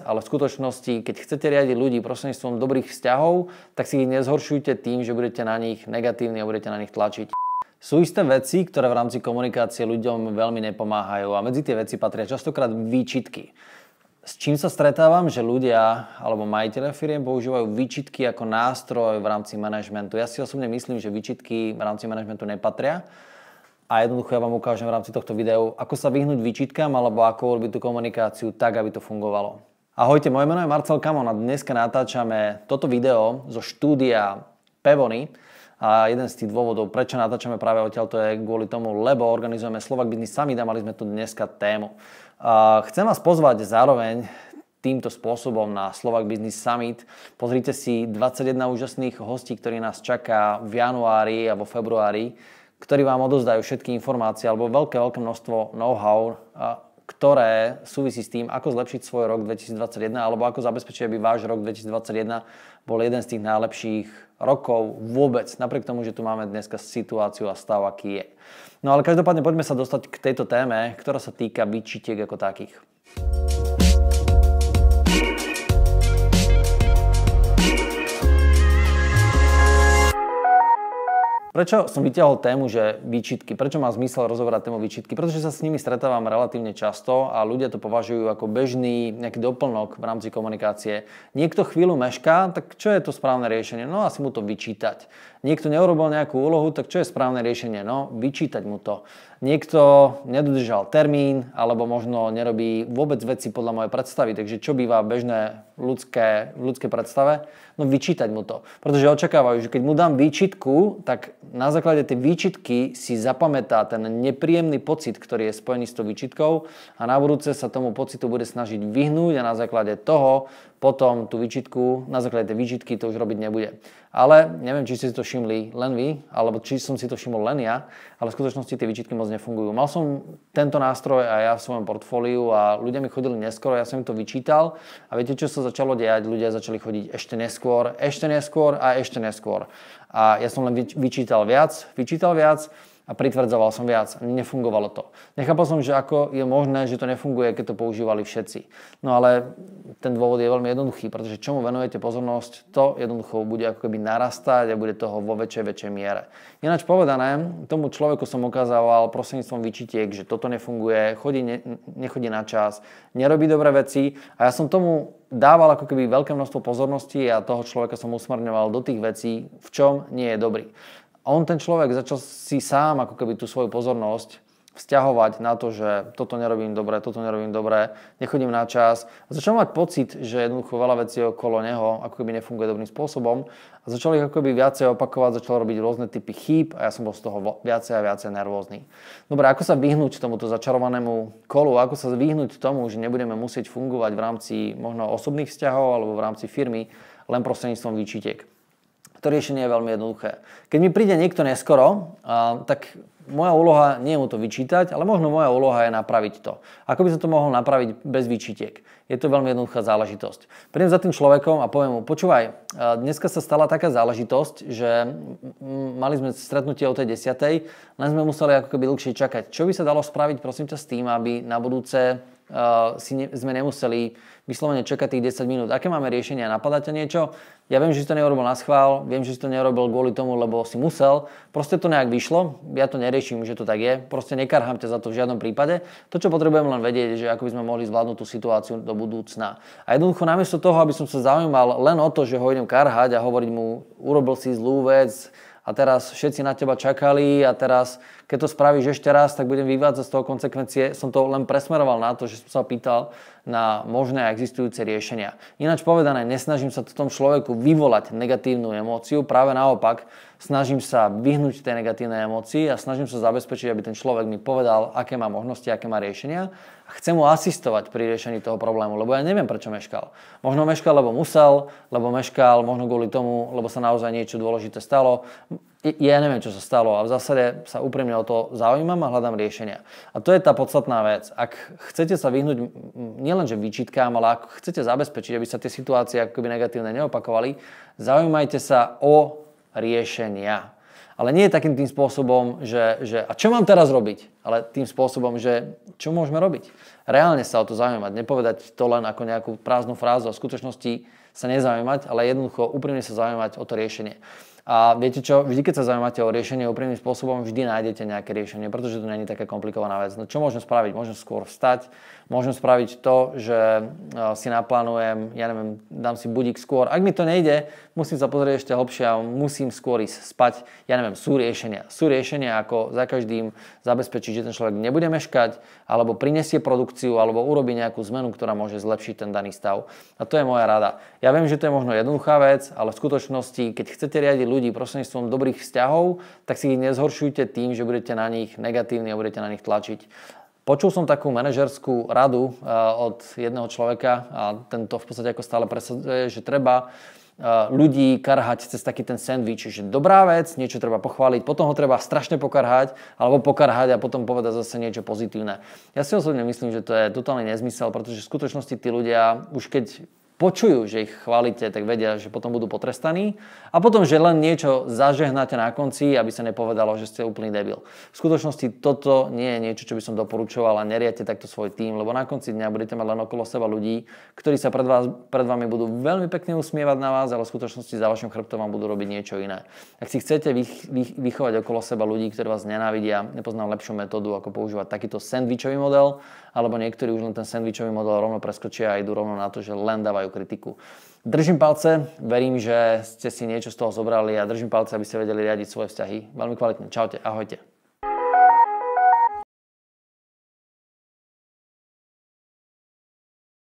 ale v skutočnosti, keď chcete riadiť ľudí prostredníctvom dobrých vzťahov, tak si ich nezhoršujte tým, že budete na nich negatívni a budete na nich tlačiť. Sú isté veci, ktoré v rámci komunikácie ľuďom veľmi nepomáhajú a medzi tie veci patria častokrát výčitky. S čím sa stretávam, že ľudia alebo majiteľe firiem používajú výčitky ako nástroj v rámci manažmentu. Ja si osobne myslím, že výčitky v rámci manažmentu nepatria a jednoducho ja vám ukážem v rámci tohto videu, ako sa vyhnúť výčitkám alebo ako urobiť tú komunikáciu tak, aby to fungovalo. Ahojte, moje meno je Marcel Kamon a dneska natáčame toto video zo štúdia Pevony. A jeden z tých dôvodov, prečo natáčame práve odtiaľ, to je kvôli tomu, lebo organizujeme Slovak Business Summit a mali sme tu dneska tému. A chcem vás pozvať zároveň týmto spôsobom na Slovak Business Summit. Pozrite si 21 úžasných hostí, ktorí nás čaká v januári a vo februári, ktorí vám odozdajú všetky informácie alebo veľké, veľké množstvo know-how ktoré súvisí s tým, ako zlepšiť svoj rok 2021 alebo ako zabezpečiť, aby váš rok 2021 bol jeden z tých najlepších rokov vôbec, napriek tomu, že tu máme dneska situáciu a stav, aký je. No ale každopádne poďme sa dostať k tejto téme, ktorá sa týka výčitiek ako takých. Prečo som vyťahol tému, že výčitky? Prečo má zmysel rozoberať tému výčitky? Pretože sa s nimi stretávam relatívne často a ľudia to považujú ako bežný nejaký doplnok v rámci komunikácie. Niekto chvíľu mešká, tak čo je to správne riešenie? No asi mu to vyčítať. Niekto neurobil nejakú úlohu, tak čo je správne riešenie? No vyčítať mu to. Niekto nedodržal termín alebo možno nerobí vôbec veci podľa mojej predstavy. Takže čo býva bežné ľudské, v ľudskej predstave? No vyčítať mu to. Pretože očakávajú, že keď mu dám výčitku, tak na základe tej výčitky si zapamätá ten nepríjemný pocit, ktorý je spojený s tou výčitkou a na budúce sa tomu pocitu bude snažiť vyhnúť a na základe toho potom tú výčitku, na základe tej výčitky to už robiť nebude. Ale neviem, či ste si to všimli len vy, alebo či som si to všimol len ja, ale v skutočnosti tie výčitky moc nefungujú. Mal som tento nástroj a ja v svojom portfóliu a ľudia mi chodili neskoro, ja som im to vyčítal a viete, čo sa začalo diať? Ľudia začali chodiť ešte neskôr, ešte neskôr a ešte neskôr. A ja som len vyčítal viac, vyčítal viac a pritvrdzoval som viac. Nefungovalo to. Nechápal som, že ako je možné, že to nefunguje, keď to používali všetci. No ale ten dôvod je veľmi jednoduchý, pretože čomu venujete pozornosť, to jednoducho bude ako keby narastať a bude toho vo väčšej, väčšej miere. Ináč povedané, tomu človeku som ukázal prostredníctvom vyčitiek, že toto nefunguje, chodí, ne, nechodí na čas, nerobí dobré veci a ja som tomu dával ako keby veľké množstvo pozornosti a toho človeka som usmerňoval do tých vecí, v čom nie je dobrý. A on ten človek začal si sám ako keby tú svoju pozornosť vzťahovať na to, že toto nerobím dobre, toto nerobím dobre, nechodím na čas. A začal mať pocit, že jednoducho veľa vecí okolo neho ako keby nefunguje dobrým spôsobom. A začal ich ako keby viacej opakovať, začal robiť rôzne typy chýb a ja som bol z toho viacej a viacej nervózny. Dobre, ako sa vyhnúť tomuto začarovanému kolu, ako sa vyhnúť tomu, že nebudeme musieť fungovať v rámci možno osobných vzťahov alebo v rámci firmy len prostredníctvom výčitek. To riešenie je veľmi jednoduché. Keď mi príde niekto neskoro, tak moja úloha nie je mu to vyčítať, ale možno moja úloha je napraviť to. Ako by som to mohol napraviť bez výčitiek? Je to veľmi jednoduchá záležitosť. Prídem za tým človekom a poviem mu, počúvaj, dneska sa stala taká záležitosť, že mali sme stretnutie o tej desiatej, len sme museli ako keby dlhšie čakať. Čo by sa dalo spraviť, prosím ťa, s tým, aby na budúce si ne, sme nemuseli vyslovene čakať tých 10 minút. Aké máme riešenia? Napadáte niečo? Ja viem, že si to neurobil na schvál, viem, že si to neurobil kvôli tomu, lebo si musel. Proste to nejak vyšlo, ja to neriešim, že to tak je. Proste nekarhám ťa za to v žiadnom prípade. To, čo potrebujem len vedieť, je, že ako by sme mohli zvládnuť tú situáciu do budúcna. A jednoducho namiesto toho, aby som sa zaujímal len o to, že ho idem karhať a hovoriť mu, urobil si zlú vec, a teraz všetci na teba čakali a teraz, keď to spravíš ešte raz, tak budem vyvádzať z toho konsekvencie. Som to len presmeroval na to, že som sa pýtal na možné existujúce riešenia. Ináč povedané, nesnažím sa tom človeku vyvolať negatívnu emóciu, práve naopak, snažím sa vyhnúť tej negatívnej emócii a snažím sa zabezpečiť, aby ten človek mi povedal, aké má možnosti, aké má riešenia a chcem mu asistovať pri riešení toho problému, lebo ja neviem, prečo meškal. Možno meškal, lebo musel, lebo meškal, možno kvôli tomu, lebo sa naozaj niečo dôležité stalo. Ja neviem, čo sa stalo a v zásade sa úprimne o to zaujímam a hľadám riešenia. A to je tá podstatná vec. Ak chcete sa vyhnúť nielenže výčitkám, ale ak chcete zabezpečiť, aby sa tie situácie akoby negatívne neopakovali, zaujímajte sa o riešenia. Ale nie takým tým spôsobom, že, že a čo mám teraz robiť? Ale tým spôsobom, že čo môžeme robiť? Reálne sa o to zaujímať, nepovedať to len ako nejakú prázdnu frázu a v skutočnosti sa nezaujímať, ale jednoducho úprimne sa zaujímať o to riešenie. A viete čo, vždy keď sa zaujímate o riešenie úprimným spôsobom, vždy nájdete nejaké riešenie, pretože to je taká komplikovaná vec. No čo môžem spraviť? Môžem skôr vstať, môžem spraviť to, že e, si naplánujem, ja neviem, dám si budík skôr. Ak mi to nejde, musím sa pozrieť ešte hlbšie a musím skôr ísť spať. Ja neviem, sú riešenia. Sú riešenia, ako za každým zabezpečiť, že ten človek nebude meškať, alebo prinesie produkciu, alebo urobí nejakú zmenu, ktorá môže zlepšiť ten daný stav. A to je moja rada. Ja viem, že to je možno jednoduchá vec, ale v skutočnosti, keď chcete riadiť ľudí prostredníctvom dobrých vzťahov, tak si ich nezhoršujte tým, že budete na nich negatívni a budete na nich tlačiť. Počul som takú manažerskú radu eh, od jedného človeka a tento v podstate ako stále presadzuje, že treba eh, ľudí karhať cez taký ten sandwich, že dobrá vec, niečo treba pochváliť, potom ho treba strašne pokarhať, alebo pokarhať a potom povedať zase niečo pozitívne. Ja si osobne myslím, že to je totálny nezmysel, pretože v skutočnosti tí ľudia, už keď počujú, že ich chválite, tak vedia, že potom budú potrestaní. A potom, že len niečo zažehnáte na konci, aby sa nepovedalo, že ste úplný debil. V skutočnosti toto nie je niečo, čo by som doporučoval a neriate takto svoj tým, lebo na konci dňa budete mať len okolo seba ľudí, ktorí sa pred, vás, pred vami budú veľmi pekne usmievať na vás, ale v skutočnosti za vašim chrbtom vám budú robiť niečo iné. Ak si chcete vych, vych, vychovať okolo seba ľudí, ktorí vás nenávidia, nepoznám lepšiu metódu, ako používať takýto sandvičový model, alebo niektorí už len ten sandvičový model rovno preskočia a idú rovno na to, že len dávajú kritiku. Držím palce, verím, že ste si niečo z toho zobrali a držím palce, aby ste vedeli riadiť svoje vzťahy. Veľmi kvalitne. Čaute, ahojte.